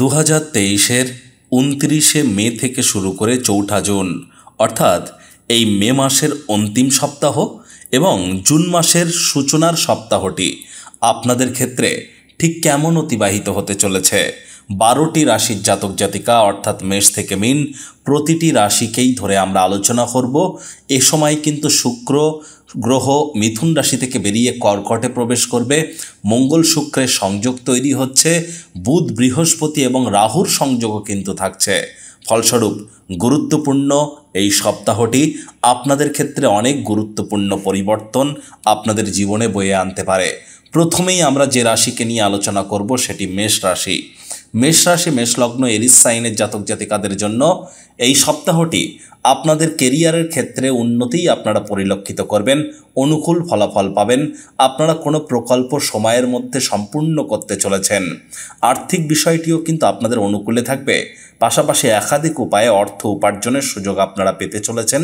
দু হাজার তেইশের উনত্রিশে মে থেকে শুরু করে চৌঠা জুন, অর্থাৎ এই মে মাসের অন্তিম সপ্তাহ এবং জুন মাসের সূচনার সপ্তাহটি আপনাদের ক্ষেত্রে ঠিক কেমন অতিবাহিত হতে চলেছে? বারোটি রাশির জাতক জাতিকা, অর্থাৎ মেষ থেকে মিন, প্রতিটি রাশিকেই ধরে আমরা আলোচনা করব। এ সময় কিন্তু শুক্র গ্রহ মিথুন রাশি থেকে বেরিয়ে কর্কটে প্রবেশ করবে। মঙ্গল শুক্রের সংযোগ তৈরি হচ্ছে। বুধ বৃহস্পতি এবং রাহুর সংযোগও কিন্তু থাকছে। ফলস্বরূপ গুরুত্বপূর্ণ এই সপ্তাহটি। আপনাদের ক্ষেত্রে অনেক গুরুত্বপূর্ণ পরিবর্তন আপনাদের জীবনে বয়ে আনতে পারে। প্রথমেই আমরা যে রাশিকে নিয়ে আলোচনা করব সেটি মেষ রাশি। মেষ রাশি মেষলগ্ন এরিস সাইনের জাতক জাতিকাদের জন্য এই সপ্তাহটি আপনাদের কেরিয়ারের ক্ষেত্রে উন্নতিই আপনারা পরিলক্ষিত করবেন, অনুকূল ফলাফল পাবেন, আপনারা কোনো প্রকল্প সময়ের মধ্যে সম্পূর্ণ করতে চলেছেন। আর্থিক বিষয়টিও কিন্তু আপনাদের অনুকূলে থাকবে। পাশাপাশি একাধিক উপায়ে অর্থ উপার্জনের সুযোগ আপনারা পেতে চলেছেন।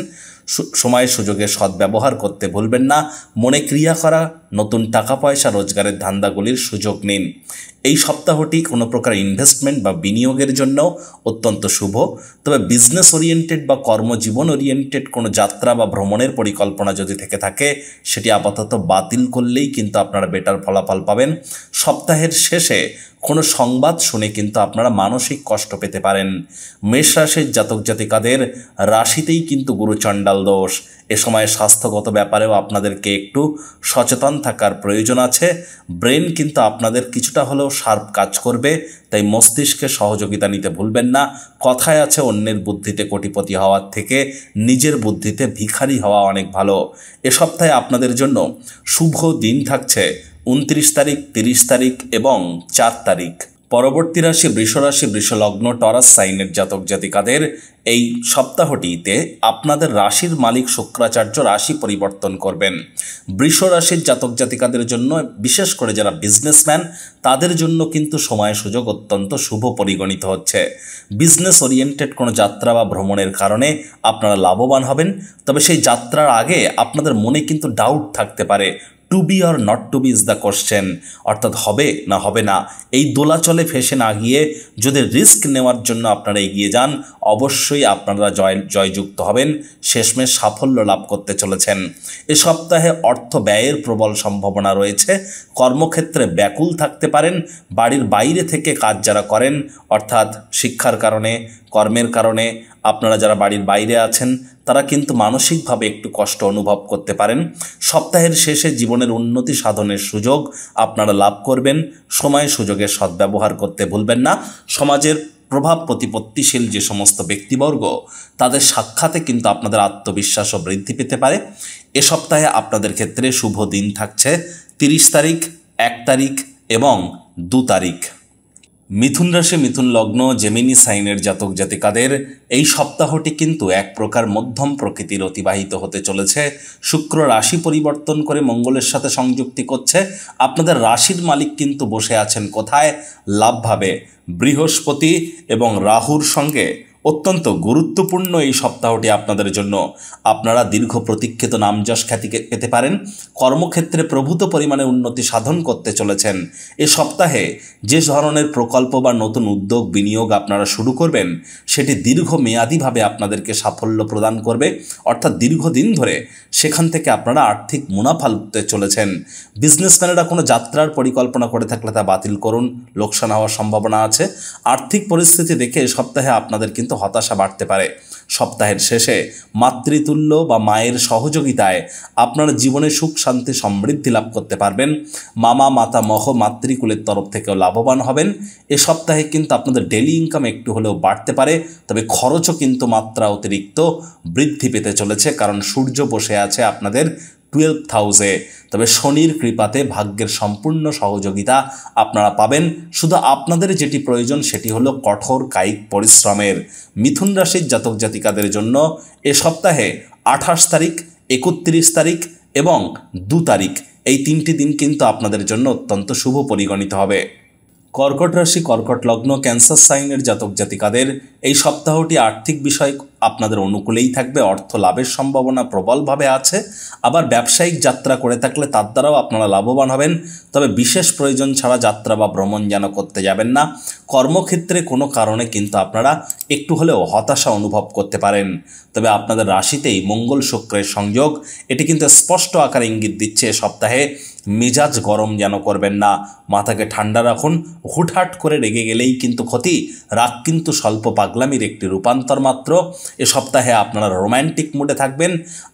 সময় সুযোগে সদ্ব্যবহার করতে ভুলবেন না। মনে ক্রিয়া করা, নতুন টাকা পয়সা রোজগারের ধান্দাগুলির সুযোগ নিন। এই সপ্তাহটি কোনো প্রকার ইনভেস্টমেন্ট বা বিনিয়োগের জন্য অত্যন্ত শুভ। তবে বিজনেস ওরিয়েন্টেড বা কর্মজীবন ওরিয়েন্টেড কোনো যাত্রা বা ভ্রমণের পরিকল্পনা যদি থেকে থাকে, সেটি আপাতত বাতিল করলেই কিন্তু আপনারা বেটার ফলাফল পাবেন। সপ্তাহের শেষে কোনো সংবাদ শুনে কিন্তু আপনারা মানসিক কষ্ট পেতে পারেন। মেষ রাশির জাতক জাতিকাদের রাশিতেই কিন্তু গুরু চণ্ডাল দোষ। এ সময় স্বাস্থ্যগত ব্যাপারেও আপনাদেরকে একটু সচেতন থাকার প্রয়োজন আছে। ব্রেন কিন্তু আপনাদের কিছুটা হলেও শার্প কাজ করবে, তাই মস্তিষ্কে সহযোগিতা নিতে ভুলবেন না। কথায় আছে, অন্যের বুদ্ধিতে কোটিপতি হওয়ার থেকে নিজের বুদ্ধিতে ভিখারি হওয়া অনেক ভালো। এ সপ্তাহে আপনাদের জন্য শুভ দিন থাকছে। উনত্রিশ তারিখ, তিরিশ তারিখ এবং চার তারিখ। পরবর্তী রাশি বৃষরাশি বৃষলগ্ন টরাস সাইনের জাতক জাতিকাদের এই সপ্তাহটিতে আপনাদের রাশির মালিক শুক্রাচার্য রাশি পরিবর্তন করবেন। বৃষ রাশির জাতক জাতিকাদের জন্য, বিশেষ করে যারা বিজনেসম্যান তাদের জন্য কিন্তু সময় সুযোগ অত্যন্ত শুভ পরিগণিত হচ্ছে। বিজনেস ওরিয়েন্টেড কোনো যাত্রা বা ভ্রমণের কারণে আপনারা লাভবান হবেন, তবে সেই যাত্রার আগে আপনাদের মনে কিন্তু ডাউট থাকতে পারে। To be or not to be is the question অর্থাৎ হবে না হবে না। এই দোলাচলে ফেসে না গিয়ে যদি রিস্ক নেওয়ার জন্য আপনারা এগিয়ে যান, অবশ্যই আপনারা জয় জয়যুক্ত হবেন, শেষমেশ সাফল্য লাভ করতে চলেছেন। এ সপ্তাহে অর্থ ব্যয়ের প্রবল সম্ভাবনা রয়েছে। কর্মক্ষেত্রে ব্যাকুল থাকতে পারেন, বাড়ির বাইরে থেকে কাজ যারা করেন, অর্থাৎ শিক্ষার কারণে, কর্মের কারণে, আপনারা যারা বাড়ির বাইরে আছেন তারা কিন্তু মানসিকভাবে একটু কষ্ট অনুভব করতে পারেন। সপ্তাহের শেষে জীবনের উন্নতি সাধনের সুযোগ আপনারা লাভ করবেন। সময় সুযোগের সদ্ব্যবহার করতে ভুলবেন না। সমাজের প্রভাব প্রতিপত্তিশীল যে সমস্ত ব্যক্তিবর্গ, তাদের সাক্ষাতে কিন্তু আপনাদের আত্মবিশ্বাসও বৃদ্ধি পেতে পারে। এ সপ্তাহে আপনাদের ক্ষেত্রে শুভ দিন থাকছে। তিরিশ তারিখ, এক তারিখ এবং দু তারিখ। মিথুন রাশি, মিথুন লগ্ন জেমিনি সাইনের জাতক জাতিকাদের এই সপ্তাহটি কিন্তু এক প্রকার মধ্যম প্রকৃতির অতিবাহিত হতে চলেছে। শুক্র রাশি পরিবর্তন করে মঙ্গলের সাথে সংযুক্তি করছে। আপনাদের রাশির মালিক কিন্তু বসে আছেন কোথায়? লাভভাবে বৃহস্পতি এবং রাহুর সঙ্গে অত্যন্ত গুরুত্বপূর্ণ এই সপ্তাহটি আপনাদের জন্য। আপনারা দীর্ঘ প্রতীক্ষিত নামযশ খ্যাতি পেতে পারেন। কর্মক্ষেত্রে প্রভূত পরিমাণে উন্নতি সাধন করতে চলেছেন। এ সপ্তাহে যে ধরনের প্রকল্প বা নতুন উদ্যোগ, বিনিয়োগ আপনারা শুরু করবেন, সেটি দীর্ঘ মেয়াদীভাবে আপনাদেরকে সাফল্য প্রদান করবে। অর্থাৎ দীর্ঘদিন ধরে সেখান থেকে আপনারা আর্থিক মুনাফা লুটতে চলেছেন। বিজনেসম্যানেরা কোনো যাত্রার পরিকল্পনা করে থাকলে তা বাতিল করুন। লোকসান হওয়ার সম্ভাবনা আছে। আর্থিক পরিস্থিতি দেখে এ সপ্তাহে আপনাদের কিন্তু হতাশা বাড়তে পারে। সপ্তাহের শেষে মাতৃতুল্য বা মায়ের সহযোগিতায় আপনার জীবনে সুখ, শান্তি, সমৃদ্ধি লাভ করতে পারবেন। মামা, মাতা, মহ, মাতৃকুলের তরফ থেকেও লাভবান হবেন। এ সপ্তাহে কিন্তু আপনাদের ডেলি ইনকাম একটু হলেও বাড়তে পারে, তবে খরচও কিন্তু মাত্রা অতিরিক্ত বৃদ্ধি পেতে চলেছে, কারণ সূর্য বসে আছে আপনাদের টুয়েলভ হাউসে তবে শনির কৃপাতে ভাগ্যের সম্পূর্ণ সহযোগিতা আপনারা পাবেন। শুধু আপনাদের যেটি প্রয়োজন সেটি হলো কঠোর কায়িক পরিশ্রমের। মিথুন রাশির জাতক জাতিকাদের জন্য এ সপ্তাহে আঠাশ তারিখ, একত্রিশ তারিখ এবং দু তারিখ। এই তিনটি দিন কিন্তু আপনাদের জন্য অত্যন্ত শুভ পরিগণিত হবে। কর্কট রাশি, কর্কট লগ্ন, ক্যান্সার সাইনের জাতক জাতিকাদের এই সপ্তাহটি আর্থিক বিষয় আপনাদের অনুকূলেই থাকবে, অর্থ লাভের সম্ভাবনা প্রবলভাবে আছে। আবার ব্যবসায়িক যাত্রা করে থাকলে তার দ্বারাও আপনারা লাভবান হবেন। তবে বিশেষ প্রয়োজন ছাড়া যাত্রা বা ভ্রমণ যেন করতে যাবেন না। কর্মক্ষেত্রে কোনো কারণে কিন্তু আপনারা একটু হলেও হতাশা অনুভব করতে পারেন। তবে আপনাদের রাশিতেই মঙ্গল শুক্রের সংযোগ, এটি কিন্তু স্পষ্ট আকারে ইঙ্গিত দিচ্ছে সপ্তাহে। মেজাজ গরম যেন করবেন না, মাথাকে ঠান্ডা রাখুন, হুটহাট করে রেগে গেলেই কিন্তু ক্ষতি। রাগ কিন্তু স্বল্প পাগলামির একটি রূপান্তর মাত্র। এ সপ্তাহে আপনারা রোম্যান্টিক মুডে থাকবেন।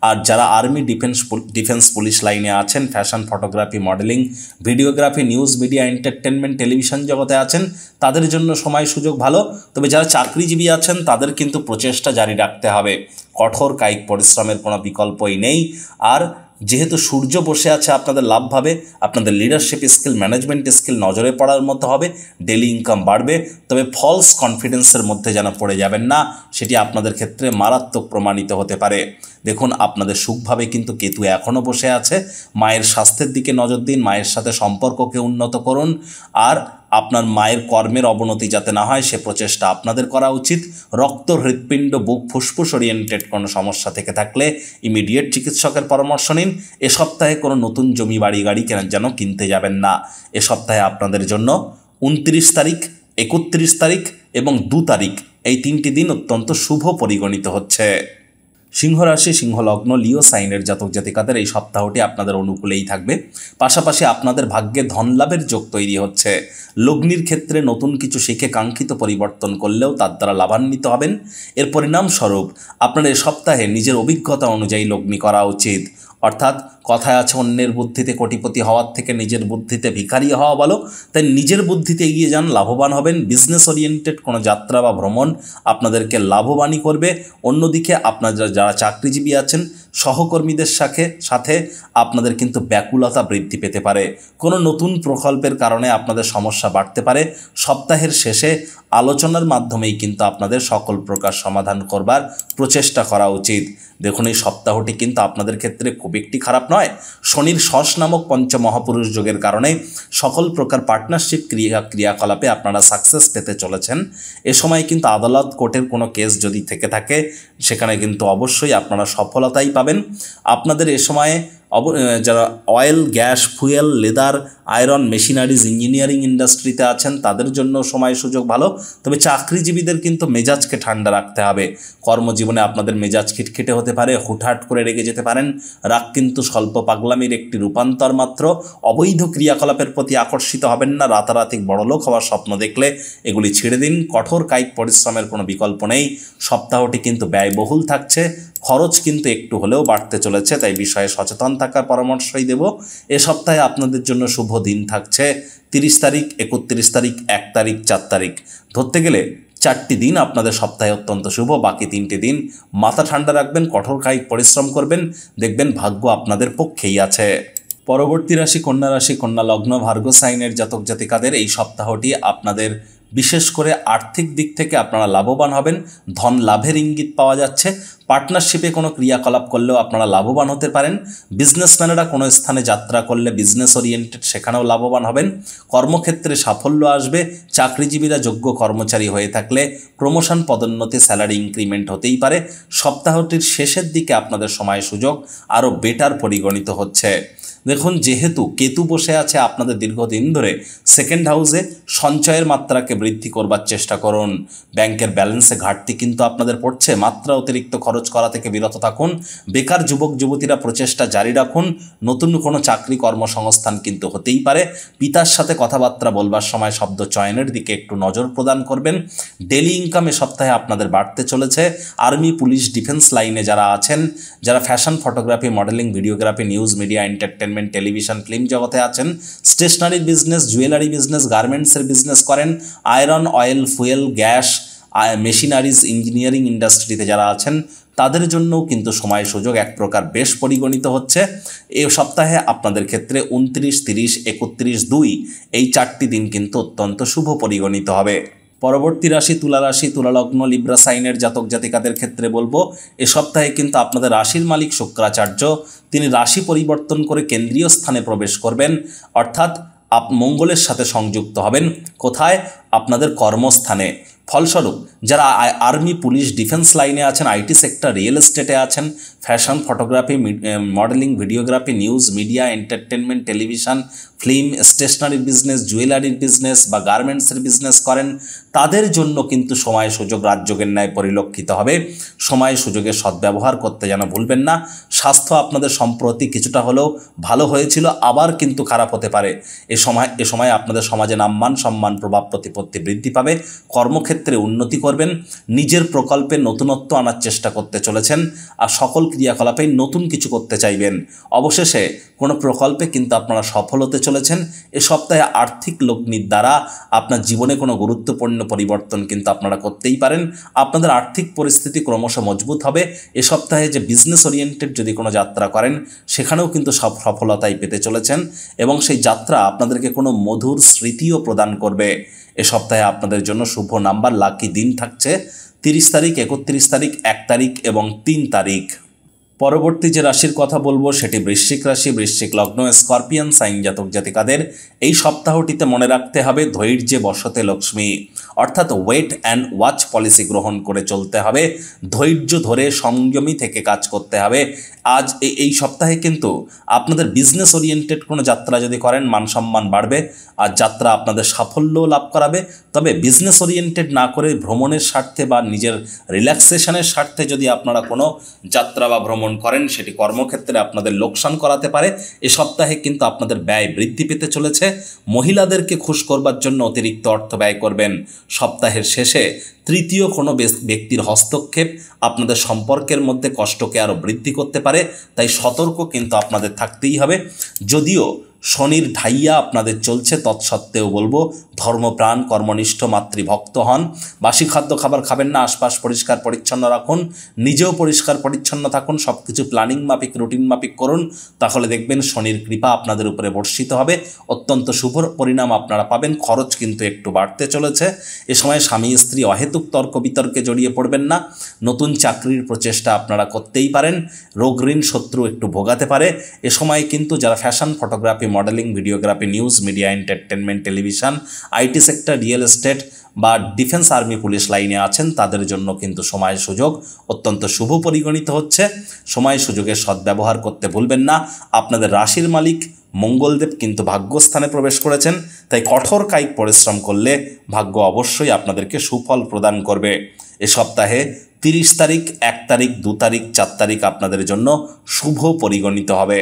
আর যারা আর্মি ডিফেন্স ডিফেন্স পুলিশ লাইনে আছেন fashion photography modelling videography news media entertainment television জগতে আছেন, তাদের জন্য সময়, সুযোগ ভালো। তবে যারা চাকরিজীবী আছেন, তাদের কিন্তু প্রচেষ্টা জারি রাখতে হবে। কঠোর কায়িক পরিশ্রমের কোনো বিকল্পই নেই। আর যেহেতু সূর্য বসে আছে, আপনাদের লাভভাবে আপনাদের লিডারশিপ স্কিল ম্যানেজমেন্ট স্কিল নজরে পড়ার মতো হবে ডেলি ইনকাম বাড়বে, তবে ফলস কনফিডেন্সের মধ্যে যেন পড়ে যাবেন না, সেটি আপনাদের ক্ষেত্রে মারাত্মক প্রমাণিত হতে পারে। দেখুন, আপনাদের সুখভাবে কিন্তু কেতু এখনও বসে আছে। মায়ের স্বাস্থ্যের দিকে নজর দিন, মায়ের সাথে সম্পর্ককে উন্নত করুন। আর আপনার মায়ের কর্মের অবনতি যাতে না হয়, সে প্রচেষ্টা আপনাদের করা উচিত। রক্ত, হৃৎপিণ্ড, বুক ফুসফুস ওরিয়েন্টেড কোনো সমস্যা থেকে থাকলে ইমিডিয়েট চিকিৎসকের পরামর্শ নিন। এ সপ্তাহে কোনো নতুন জমি, বাড়ি, গাড়ি কেনার যেন কিনতে যাবেন না। এ সপ্তাহে আপনাদের জন্য উনত্রিশ তারিখ, একত্রিশ তারিখ এবং দু তারিখ, এই তিনটি দিন অত্যন্ত শুভ পরিগণিত হচ্ছে। সিংহ রাশি সিংহ লগ্ন লিও সাইনের জাতক জাতিকাদের এই সপ্তাহটি আপনাদের অনুকূলেই থাকবে। পাশাপাশি আপনাদের ভাগ্যে ধন লাভের যোগ তৈরি হচ্ছে। লগ্নির ক্ষেত্রে নতুন কিছু শিখে কাঙ্ক্ষিত পরিবর্তন করলেও তার দ্বারা লাভান্বিত হবেন। এর পরিণামস্বরূপ আপনার এ সপ্তাহে নিজের অভিজ্ঞতা অনুযায়ী লগ্নি করা উচিত। অর্থাৎ কথায় আছে অন্যের বুদ্ধিতে কোটিপতি হওয়ার থেকে নিজের বুদ্ধিতে ভিখারি হওয়া ভালো। তাই নিজের বুদ্ধিতে এগিয়ে যান, লাভবান হবেন। বিজনেস ওরিয়েন্টেড কোনো যাত্রা বা ভ্রমণ আপনাদেরকে লাভবানই করবে। অন্যদিকে আপনার যারা চাকরিজীবী আছেন সহকর্মীদের সাথে সাথে আপনাদের কিন্তু ব্যাকুলতা বৃদ্ধি পেতে পারে। কোনো নতুন প্রকল্পের কারণে আপনাদের সমস্যা বাড়তে পারে। সপ্তাহের শেষে আলোচনার মাধ্যমেই কিন্তু আপনাদের সকল প্রকার সমাধান করবার প্রচেষ্টা করা উচিত। দেখুন, এই সপ্তাহটি কিন্তু আপনাদের ক্ষেত্রে খুব একটি খারাপ নয়। শনির শস নামক পঞ্চমহাপুরুষ যোগের কারণে সকল প্রকার পার্টনারশিপ ক্রিয়া, ক্রিয়াকলাপে আপনারা সাকসেস পেতে চলেছেন। এ সময় কিন্তু আদালত কোর্টের কোনো কেস যদি থেকে থাকে, সেখানে কিন্তু অবশ্যই আপনারা সফলতাই পাবেন। আপনাদের এ সময়ে অব যারা oil, gas, fuel, leather, iron, machineries, engineering ইন্ডাস্ট্রিতে আছেন, তাদের জন্য সময় সুযোগ ভালো। তবে চাকরিজীবীদের কিন্তু মেজাজকে ঠান্ডা রাখতে হবে। কর্মজীবনে আপনাদের মেজাজ খিটখিটে হতে পারে, হুটহাট করে রেগে যেতে পারেন। রাগ কিন্তু স্বল্প পাগলামির একটি রূপান্তর মাত্র। অবৈধ ক্রিয়াকলাপের প্রতি আকর্ষিত হবেন না, রাতারাতি বড়লোক হওয়ার স্বপ্ন দেখলে এগুলি ছেড়ে দিন। কঠোর কায়িক পরিশ্রমের কোনো বিকল্প নেই। সপ্তাহটি কিন্তু ব্যয়বহুল থাকছে। খরচ কিন্তু একটু হলেও বাড়তে চলেছে, তাই বিষয়ে সচেতন থাকার পরামর্শই দেব। এ সপ্তাহে আপনাদের জন্য শুভ দিন থাকছে, তিরিশ তারিখ, একত্রিশ তারিখ, এক তারিখ, চার তারিখ। ধরতে গেলে চারটি দিন আপনাদের সপ্তাহে অত্যন্ত শুভ, বাকি তিনটি দিন মাথা ঠান্ডা রাখবেন, কঠোর কায়িক পরিশ্রম করবেন, দেখবেন ভাগ্য আপনাদের পক্ষেই আছে। পরবর্তী রাশি, কন্যা রাশি, কন্যা লগ্ন, ভার্গ, সাইনের জাতক জাতিকাদের এই সপ্তাহটি আপনাদের বিশেষ করে আর্থিক দিক থেকে আপনারা লাভবান হবেন। ধন লাভের ইঙ্গিত পাওয়া যাচ্ছে। পার্টনারশিপে কোনো ক্রিয়াকলাপ করলেও আপনারা লাভবান হতে পারেন। বিজনেসম্যানেরা কোনো স্থানে যাত্রা করলে বিজনেস ওরিয়েন্টেড সেখানেও লাভবান হবেন। কর্মক্ষেত্রে সাফল্য আসবে। চাকরিজীবীরা যোগ্য কর্মচারী হয়ে থাকলে প্রমোশন পদোন্নতি, স্যালারি ইনক্রিমেন্ট হতেই পারে। সপ্তাহটির শেষের দিকে আপনাদের সময় সুযোগ আরও বেটার পরিগণিত হচ্ছে। দেখুন, যেহেতু কেতু বসে আছে আপনাদের দীর্ঘদিন ধরে সেকেন্ড হাউসে সঞ্চয়ের মাত্রাকে বৃদ্ধি করবার চেষ্টা করুন। ব্যাংকের ব্যালেন্সে ঘাটতি কিন্তু আপনাদের পড়ছে, মাত্রা অতিরিক্ত খরচ করা থেকে বিরত থাকুন। বেকার যুবক, যুবতীরা প্রচেষ্টা জারি রাখুন। নতুন কোনো চাকরি কর্মসংস্থান কিন্তু হতেই পারে। পিতার সাথে কথাবার্তা বলবার সময় শব্দ চয়নের দিকে একটু নজর প্রদান করবেন। ডেলি ইনকামে সপ্তাহে আপনাদের বাড়তে চলেছে। আর্মি পুলিশ ডিফেন্স লাইনে যারা আছেন, যারা fashion photography modelling videography news media entertain entertainment television, film জগতে আছেন। স্টেশনারি বিজনেস, জুয়েলারি বিজনেস, গার্মেন্টসের বিজনেস করেন। Iron, oil, fuel, gas machineries, engineering ইন্ডাস্ট্রিতে যারা আছেন, তাদের জন্যও কিন্তু সময় সুযোগ এক প্রকার বেশ পরিগণিত হচ্ছে। এ সপ্তাহে আপনাদের ক্ষেত্রে উনত্রিশ তিরিশ, একত্রিশ, দুই, এই চারটি দিন কিন্তু অত্যন্ত শুভ পরিগণিত হবে। পরবর্তী রাশি তুলা রাশি তুলালগ্ন লিব্রা সাইনের জাতক জাতিকাদের ক্ষেত্রে বলব, এ সপ্তাহে কিন্তু আপনাদের রাশির মালিক শুক্রাচার্য, তিনি রাশি পরিবর্তন করে কেন্দ্রীয় স্থানে প্রবেশ করবেন, অর্থাৎ আপ, মঙ্গলের সাথে সংযুক্ত হবেন। কোথায়? আপনাদের কর্মস্থানে। ফলস্বরূপ, যারা আর্মি, পুলিশ, ডিফেন্স লাইনে আছেন, আইটি সেক্টর, রিয়েল এস্টেটে আছেন, fashion, photography modelling, videography, news, media, entertainment, television, film, স্টেশনারির business, জুয়েলারির বিজনেস বা গার্মেন্টসের বিজনেস করেন তাদের জন্য কিন্তু সময় সুযোগ রাজযোগের ন্যায় পরিলক্ষিত হবে। সময় সুযোগের সদ্ব্যবহার করতে যেন ভুলবেন না। স্বাস্থ্য আপনাদের সম্প্রতি কিছুটা হলেও ভালো হয়েছিল, আবার কিন্তু খারাপ হতে পারে। এ সময় এ সময় আপনাদের সমাজে নাম্মান সম্মান, প্রভাব, প্রতিপত্তি বৃদ্ধি পাবে। কর্মক্ষেত্রে উন্নতি করবেন। নিজের প্রকল্পে নতুনত্ব আনার চেষ্টা করতে চলেছেন আর সকল ক্রিয়াকলাপেই নতুন কিছু করতে চাইবেন। অবশেষে কোনো প্রকল্পে কিন্তু আপনারা সফল হতে চলেছেন। এ সপ্তাহে আর্থিক লগ্নির দ্বারা আপনার জীবনে কোনো গুরুত্বপূর্ণ পরিবর্তন কিন্তু আপনারা করতেই পারেন। আপনাদের আর্থিক পরিস্থিতি ক্রমশ মজবুত হবে। এ সপ্তাহে যে বিজনেস ওরিয়েন্টেড যদি কোনো যাত্রা করেন, সেখানেও কিন্তু সব সফলতাই পেতে চলেছেন এবং সেই যাত্রা আপনাদেরকে কোনো মধুর স্মৃতিও প্রদান করবে। এ সপ্তাহে আপনাদের জন্য শুভ নাম্বার, লাকি দিন থাকছে। তিরিশ তারিখ, একত্রিশ তারিখ, এক তারিখ এবং তিন তারিখ। পরবর্তী যে রাশির কথা বলব, সেটি বৃশ্চিক রাশি, বৃশ্চিক লগ্ন, স্করপিয়ান সাইন জাতক জাতিকাদের। এই সপ্তাহটিতে মনে রাখতে হবে ধৈর্যে বসতে লক্ষ্মী। অর্থাৎ ওয়েট অ্যান্ড ওয়াচ পলিসি গ্রহণ করে চলতে হবে, ধৈর্য ধরে সংযমী থেকে কাজ করতে হবে। আজ এই সপ্তাহে কিন্তু আপনাদের বিজনেস ওরিয়েন্টেড কোনো যাত্রা যদি করেন, মান সম্মান বাড়বে, আর যাত্রা আপনাদের সাফল্যও লাভ করাবে। তবে বিজনেস ওরিয়েন্টেড না করে ভ্রমণের স্বার্থে বা নিজের রিল্যাক্সেশনের স্বার্থে যদি আপনারা কোনো যাত্রা বা ভ্রমণ করেন, সেটি কর্মক্ষেত্রে আপনাদের লোকসান করাতে পারে। এ সপ্তাহে কিন্তু আপনাদের ব্যয় বৃদ্ধি পেতে চলেছে। মহিলাদেরকে খুশ করবার জন্য অতিরিক্ত অর্থ ব্যয় করবেন। সপ্তাহের শেষে তৃতীয় কোনো ব্যক্তির হস্তক্ষেপ আপনাদের সম্পর্কের মধ্যে কষ্টকে আরও বৃদ্ধি করতে পারে, তাই সতর্ক কিন্তু আপনাদের থাকতেই হবে। যদিও শনির ঢাইয়া আপনাদের চলছে, তৎসত্ত্বেও বলব, ধর্মপ্রাণ, কর্মনিষ্ঠ, মাতৃভক্ত হন। বাসি খাদ্য খাবার খাবেন না, আশপাশ পরিষ্কার পরিচ্ছন্ন রাখুন, নিজেও পরিষ্কার পরিচ্ছন্ন থাকুন সব কিছু প্ল্যানিং মাফিক, রুটিন মাফিক করুন, তাহলে দেখবেন শনির কৃপা আপনাদের উপরে বর্ষিত হবে। অত্যন্ত শুভ পরিণাম আপনারা পাবেন, খরচ কিন্তু একটু বাড়তে চলেছে। এ সময় স্বামী, স্ত্রী অহেতুক তর্ক বিতর্কে জড়িয়ে পড়বেন না, নতুন চাকরির প্রচেষ্টা আপনারা করতেই পারেন, রোগ ঋণ শত্রু একটু ভোগাতে পারে। এ সময় কিন্তু যারা fashion photography modelling videography news media entertainment television IT sector real estate বা ডিফেন্স আর্মি পুলিশ লাইনে আছেন, তাদের জন্য কিন্তু সময় সুযোগ অত্যন্ত শুভ পরিগণিত হচ্ছে। সময় সুযোগের সদ্ব্যবহার করতে ভুলবেন না। আপনাদের রাশির মালিক মঙ্গলদেব কিন্তু ভাগ্যস্থানে প্রবেশ করেছেন। তাই কঠোর কায়িক পরিশ্রম করলে ভাগ্য অবশ্যই আপনাদেরকে সুফল প্রদান করবে। এ সপ্তাহে তিরিশ তারিখ, এক তারিখ, দু তারিখ, চার তারিখ আপনাদের জন্য শুভ পরিগণিত হবে।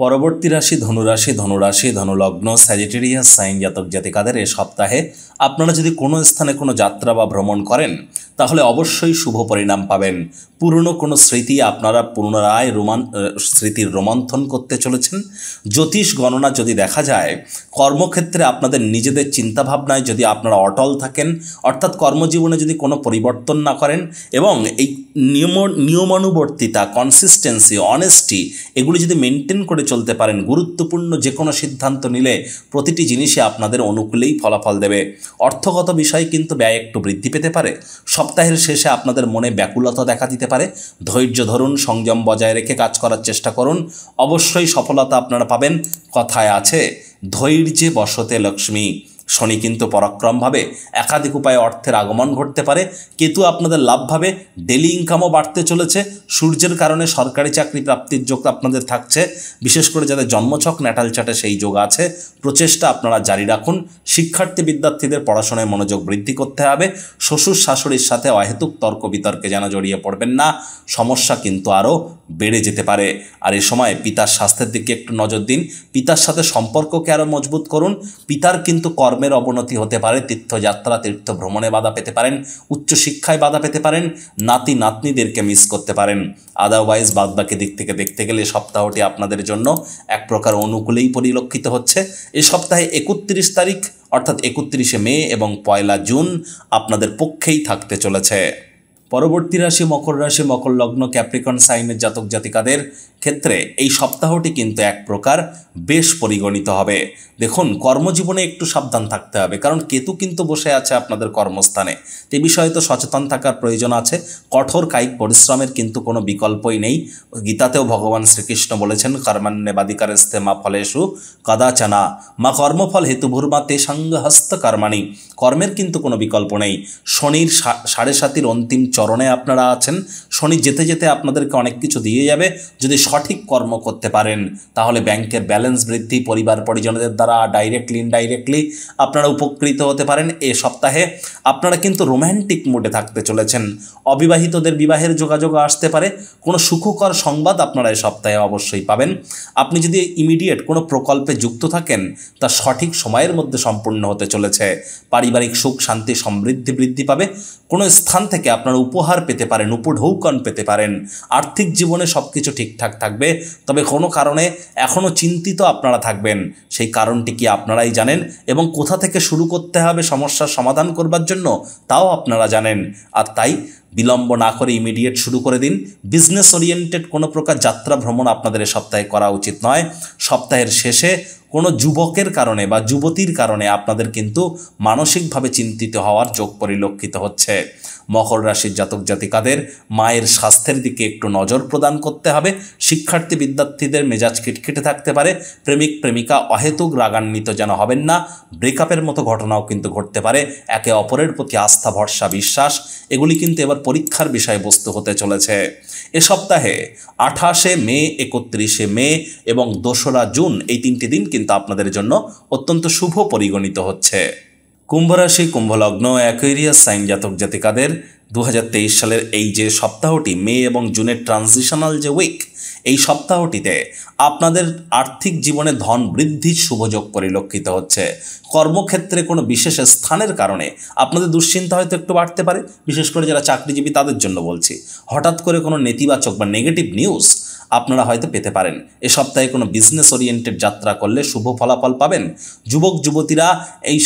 পরবর্তী রাশি ধনুরাশি ধনুরাশি, ধনুলগ্ন স্যাজিটেরিয়াস সাইন জাতক জাতিকাদের এ সপ্তাহে আপনারা যদি কোনো স্থানে কোনো যাত্রা বা ভ্রমণ করেন, তাহলে অবশ্যই শুভ পরিণাম পাবেন। পুরনো কোনো স্মৃতি আপনারা পুনরায় রোমান স্মৃতির রোমন্থন করতে চলেছেন। জ্যোতিষ গণনা যদি দেখা যায়, কর্মক্ষেত্রে আপনাদের নিজেদের চিন্তাভাবনায় যদি আপনারা অটল থাকেন, অর্থাৎ কর্মজীবনে যদি কোনো পরিবর্তন না করেন এবং এই নিয়ম, নিয়মানুবর্তিতা কনসিস্টেন্সি অনেস্টি এগুলি যদি মেনটেন করে চলতে পারেন, গুরুত্বপূর্ণ যে কোনো সিদ্ধান্ত নিলে প্রতিটি জিনিসে আপনাদের অনুকূলেই ফলাফল দেবে। অর্থগত বিষয় কিন্তু ব্যয় একটু বৃদ্ধি পেতে পারে। সপ্তাহের শেষে আপনাদের মনে ব্যাকুলতা দেখা দিতে পারে। ধৈর্য ধরুন, সংযম বজায় রেখে কাজ করার চেষ্টা করুন। অবশ্যই সফলতা আপনারা পাবেন। কথায় আছে, ধৈর্যে বসতে লক্ষ্মী। শনি কিন্তু পরাক্রমভাবে একাধিক উপায়ে অর্থের আগমন ঘটতে পারে। কেতু আপনাদের লাভভাবে ডেলি ইনকামও বাড়তে চলেছে। সূর্যের কারণে সরকারি চাকরি প্রাপ্তির যোগ আপনাদের থাকছে। বিশেষ করে যাদের জন্মছক ন্যাটাল চাটে সেই যোগ আছে। প্রচেষ্টা আপনারা জারি রাখুন। শিক্ষার্থী বিদ্যার্থীদের পড়াশোনায় মনোযোগ বৃদ্ধি করতে হবে। শ্বশুর শাশুড়ির সাথে অহেতুক তর্ক বিতর্কে যেন জড়িয়ে পড়বেন না। সমস্যা কিন্তু আরও বেড়ে যেতে পারে। আর এ সময় পিতার স্বাস্থ্যের দিকে একটু নজর দিন। পিতার সাথে সম্পর্ককে আরও মজবুত করুন। পিতার কিন্তু কর্মের অবনতি হতে পারে, তীর্থযাত্রা তীর্থ ভ্রমণে বাধা পেতে পারেন, উচ্চশিক্ষায় বাধা পেতে পারেন, নাতি নাতনিদেরকে মিস করতে পারেন। আদারওয়াইজ বাদবাকি দিক থেকে দেখতে গেলে সপ্তাহটি আপনাদের জন্য এক প্রকার অনুকূলেই পরিলক্ষিত হচ্ছে। এ সপ্তাহে একত্রিশ তারিখ, অর্থাৎ একত্রিশে মে এবং পয়লা জুন আপনাদের পক্ষেই থাকতে চলেছে। পরবর্তী রাশি, মকর রাশি, মকর লগ্ন, ক্যাপ্রিকন সাইনের জাতক জাতিকাদের ক্ষেত্রে এই সপ্তাহটি কিন্তু এক প্রকার বেশ পরিগণিত হবে। দেখুন, কর্মজীবনে একটু সাবধান থাকতে হবে, কারণ কেতু কিন্তু বসে আছে আপনাদের কর্মস্থানে। এ বিষয়ে তো সচেতন থাকার প্রয়োজন আছে। কঠোর কায়িক পরিশ্রমের কিন্তু কোনো বিকল্পই নেই। গীতাতেও ভগবান শ্রীকৃষ্ণ বলেছেন কর্মান্যে বাদিকার মা ফলেশু কদাচানা, মা কর্মফল হেতু ভূর্মা তে হস্ত কর্মাণী। কর্মের কিন্তু কোনো বিকল্প নেই। শনির সাড়ে সাতির অন্তিম চরণে আপনারা আছেন, শনি যেতে যেতে আপনাদেরকে অনেক কিছু দিয়ে যাবে। যদি সঠিক কর্ম করতে পারেন, তাহলে ব্যাংকের ব্যালেন্স বৃদ্ধি, পরিবার পরিজনদের দ্বারা ডাইরেক্টলি ইনডাইরেক্টলি আপনারা উপকৃত হতে পারেন এ সপ্তাহে। আপনারা কিন্তু রোম্যান্টিক মোডে থাকতে চলেছেন। অবিবাহিতদের বিবাহের যোগাযোগ আসতে পারে। কোনো সুখকর সংবাদ আপনারা এ সপ্তাহে অবশ্যই পাবেন। আপনি যদি ইমিডিয়েট কোনো প্রকল্পে যুক্ত থাকেন, তা সঠিক সময়ের মধ্যে সম্পূর্ণ হতে চলেছে। পারিবারিক সুখ, শান্তি, সমৃদ্ধি বৃদ্ধি পাবে। কোনো স্থান থেকে আপনারা উপহার পেতে পারেন, উপঢৌকন পেতে পারেন। আর্থিক জীবনে সব কিছু ঠিকঠাক থাকবে, তবে কোনো কারণে এখনও চিন্তিত আপনারা থাকবেন। সেই কারণটি কি আপনারাই জানেন এবং কোথা থেকে শুরু করতে হবে সমস্যার সমাধান করবার জন্য, তাও আপনারা জানেন। আর তাই বিলম্ব না করে ইমিডিয়েট শুরু করে দিন। বিজনেস ওরিয়েন্টেড কোনো প্রকার যাত্রা ভ্রমণ আপনাদের সপ্তাহে করা উচিত নয়। সপ্তাহের শেষে কোনো যুবকের কারণে বা যুবতীর কারণে আপনাদের কিন্তু মানসিকভাবে চিন্তিত হওয়ার যোগ পরিলক্ষিত হচ্ছে। মকর রাশির জাতক জাতিকাদের মায়ের স্বাস্থ্যের দিকে একটু নজর প্রদান করতে হবে। শিক্ষার্থী বিদ্যার্থীদের মেজাজ খিটখিটে থাকতে পারে। প্রেমিক, প্রেমিকা অহেতুক রাগান্বিত যেন হবেন না। ব্রেকআপের মতো ঘটনাও কিন্তু ঘটতে পারে। একে অপরের প্রতি আস্থা, ভরসা, বিশ্বাস, এগুলি কিন্তু এবার পরীক্ষার বিষয়বস্তু হতে চলেছে। এ সপ্তাহে আঠাশে মে, একত্রিশে মে এবং দোসরা জুন এই তিনটি দিন কিন্তু আপনাদের জন্য অত্যন্ত শুভ পরিগণিত হচ্ছে। কুম্ভরাশি, কুম্ভলগ্ন, অ্যাকুয়েরিয়াস সাইন জাতক জাতিকাদের দু হাজার তেইশ সালের এই যে সপ্তাহটি, মে এবং জুনের ট্রানজিশনাল যে উইক, এই সপ্তাহটিতে আপনাদের আর্থিক জীবনে ধন বৃদ্ধির শুভযোগ পরিলক্ষিত হচ্ছে। কর্মক্ষেত্রে কোনো বিশেষ স্থানের কারণে আপনাদের দুশ্চিন্তা হয়তো একটু বাড়তে পারে। বিশেষ করে যারা চাকরিজীবী, তাদের জন্য বলছি। হঠাৎ করে কোনো নেতিবাচক বা নেগেটিভ নিউজ আপনারা হয়তো পেতে পারেন। এ সপ্তাহে কোনো বিজনেস ওরিয়েন্টেড যাত্রা করলে শুভ ফলাফল পাবেন। যুবক, যুবতীরা এই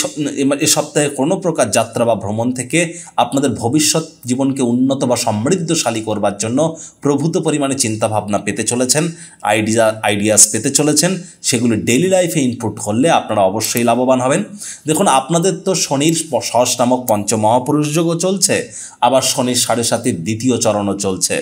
এ সপ্তাহে কোনো প্রকার যাত্রা বা ভ্রমণ থেকে আপনাদের ভবিষ্যৎ জীবনকে উন্নত বা সমৃদ্ধশালী করবার জন্য প্রভূত পরিমাণে চিন্তাভাবনা পেতে চলেছেন আইডিয়া আইডিয়াস পেতে চলেছেন। সেগুলি ডেলি লাইফে ইনপুট করলে আপনারা অবশ্যই লাভবান হবেন। দেখুন, আপনাদের তো শনির সস নামক পঞ্চমহাপুরুষ যোগও চলছে, আবার শনির সাড়ে সাতির দ্বিতীয় চরণও চলছে।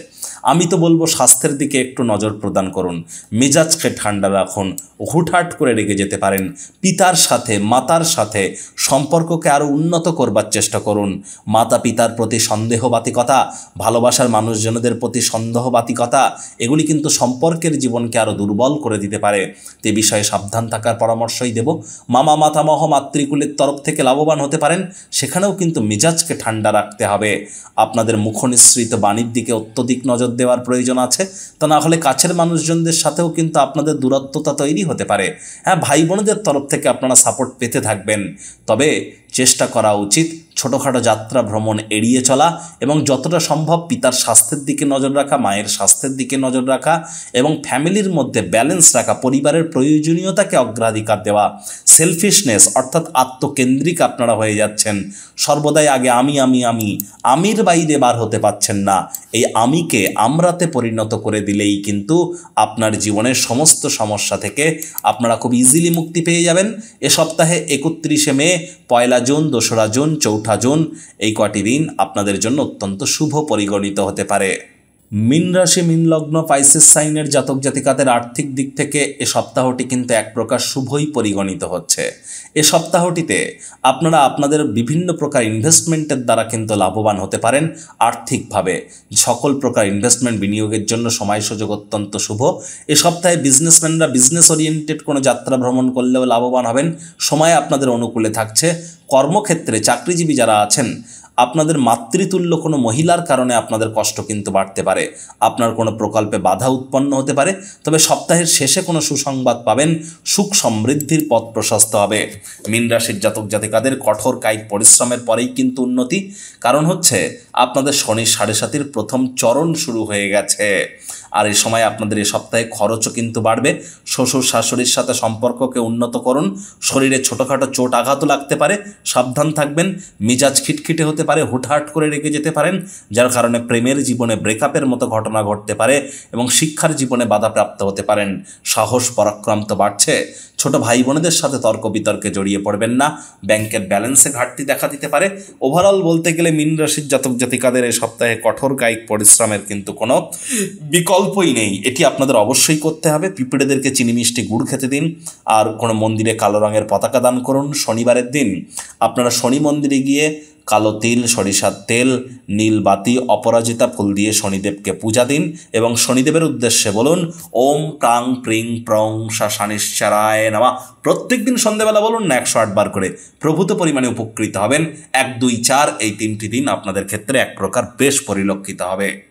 আমি তো বলব স্বাস্থ্যের দিকে একটু নজর প্রদান করুন। মেজাজকে ঠান্ডা রাখুন। হুটহাট করে রেগে যেতে পারেন। পিতার সাথে, মাতার সাথে সম্পর্ককে আরও উন্নত করবার চেষ্টা করুন। মাতা পিতার প্রতি সন্দেহবাতিকতা, ভালোবাসার মানুষজনদের প্রতি সন্দেহবাতিকতা, এগুলি কিন্তু সম্পর্কের জীবনকে আরও দুর্বল করে দিতে পারে। তে বিষয়ে সাবধান থাকার পরামর্শই দেব। মামা, মাতামহ, মাতৃকুলের তরফ থেকে লাভবান হতে পারেন। সেখানেও কিন্তু মেজাজকে ঠান্ডা রাখতে হবে। আপনাদের মুখনিসৃত বাণীর দিকে অত্যধিক নজর দেওয়ার প্রয়োজন আছে। তা না হলে কাছের মানুষজনদের সাথেও কিন্তু আপনাদের দূরত্বতা তৈরি হতে পারে। হ্যাঁ ভাই বোনদের তরফ থেকে আপনারা সাপোর্ট পেতে থাকবেন। তবে চেষ্টা করা উচিত ছোটোখাটো যাত্রা ভ্রমণ এড়িয়ে চলা এবং যতটা সম্ভব পিতার স্বাস্থ্যের দিকে নজর রাখা, মায়ের স্বাস্থ্যের দিকে নজর রাখা এবং ফ্যামিলির মধ্যে ব্যালেন্স রাখা, পরিবারের প্রয়োজনীয়তাকে অগ্রাধিকার দেওয়া, সেলফিশনেস অর্থাৎ আত্মকেন্দ্রিক আপনারা হয়ে যাচ্ছেন। সর্বদাই আগে আমি আমি আমি, আমির বাইরে বার হতে পাচ্ছেন না। এই আমিকে আমরাতে পরিণত করে দিলেই কিন্তু আপনার জীবনের সমস্ত সমস্যা থেকে আপনারা খুব ইজিলি মুক্তি পেয়ে যাবেন। এ সপ্তাহে একত্রিশে মে পয়লা জুন, দোসরা জুন, চৌঠা জুন, এই কটি দিন আপনাদের জন্য অত্যন্ত শুভ পরিগণিত হতে পারে। মিন রাশি, মিন লগ্ন, পাইসেস সাইনের জাতক জাতিকাদের আর্থিক দিক থেকে এ সপ্তাহটি কিন্তু এক প্রকার শুভই পরিগণিত হচ্ছে। এ সপ্তাহটিতে আপনারা আপনাদের বিভিন্ন প্রকার ইনভেস্টমেন্টের দ্বারা কিন্তু লাভবান হতে পারেন আর্থিকভাবে। সকল প্রকার ইনভেস্টমেন্ট বিনিয়োগের জন্য সময় সুযোগ অত্যন্ত শুভ। এ সপ্তাহে বিজনেসম্যানরা বিজনেস ওরিয়েন্টেড কোনো যাত্রা ভ্রমণ করলেও লাভবান হবেন। সময় আপনাদের অনুকূলে থাকছে। কর্মক্ষেত্রে চাকরিজীবী যারা আছেন আপনাদের মাতৃতুল্য কোনো মহিলার কারণে আপনাদের কষ্ট কিন্তু বাড়তে পারে। আপনার কোনো প্রকল্পে বাধা উৎপন্ন হতে পারে। তবে সপ্তাহের শেষে কোনো সুসংবাদ পাবেন, সুখ সমৃদ্ধির পথ প্রশস্ত হবে। মিন রাশির জাতক জাতিকাদের কঠোর কায়িক পরিশ্রমের পরেই কিন্তু উন্নতি। কারণ হচ্ছে আপনাদের শনি সাড়ে সাতির প্রথম চরণ শুরু হয়ে গেছে। আর এই সময় আপনাদের এই সপ্তাহে খরচও কিন্তু বাড়বে। শ্বশুর শাশুড়ির সাথে সম্পর্ককে উন্নত করুন। শরীরে ছোটোখাটো চোট আঘাতও লাগতে পারে। সাবধান থাকবেন। মিজাজ খিটখিটে হতে পারে। হুটহাট করে রেগে যেতে পারেন। যার কারণে প্রেমের জীবনে ব্রেকআপের মতো ঘটনা ঘটতে পারে এবং শিক্ষার জীবনে বাধাপ্রাপ্ত হতে পারেন। সাহস পরাক্রান্ত বাড়ছে। ছোট ভাই বোনেদের সাথে তর্ক বিতর্কে জড়িয়ে পড়বেন না। ব্যাংকের ব্যালেন্সে ঘাটতি দেখা দিতে পারে। ওভারঅল বলতে গেলে মিন রাশির জাতক জাতিকাদের এই সপ্তাহে কঠোর কায়িক পরিশ্রমের কিন্তু কোনো বিকল্পই নেই। এটি আপনাদের অবশ্যই করতে হবে। পিঁপড়েদেরকে চিনি মিষ্টি গুড় খেতে দিন। আর কোনো মন্দিরে কালো রঙের পতাকা দান করুন শনিবারের দিন। আপনারা শনি মন্দিরে গিয়ে কালো তিল, সরিষার তেল, নীল বাতি, অপরাজিতা ফুল দিয়ে শনিদেবকে পূজা দিন এবং শনিদেবের উদ্দেশ্যে বলুন, ওম প্রাং প্রিং প্রং শানিশ্চারায় নামা। প্রত্যেক দিন সন্ধেবেলা বলুন না একশো আটবার করে। প্রভূত পরিমাণে উপকৃত হবেন। এক, দুই, চার, এই তিনটি দিন আপনাদের ক্ষেত্রে এক প্রকার বেশ পরিলক্ষিত হবে।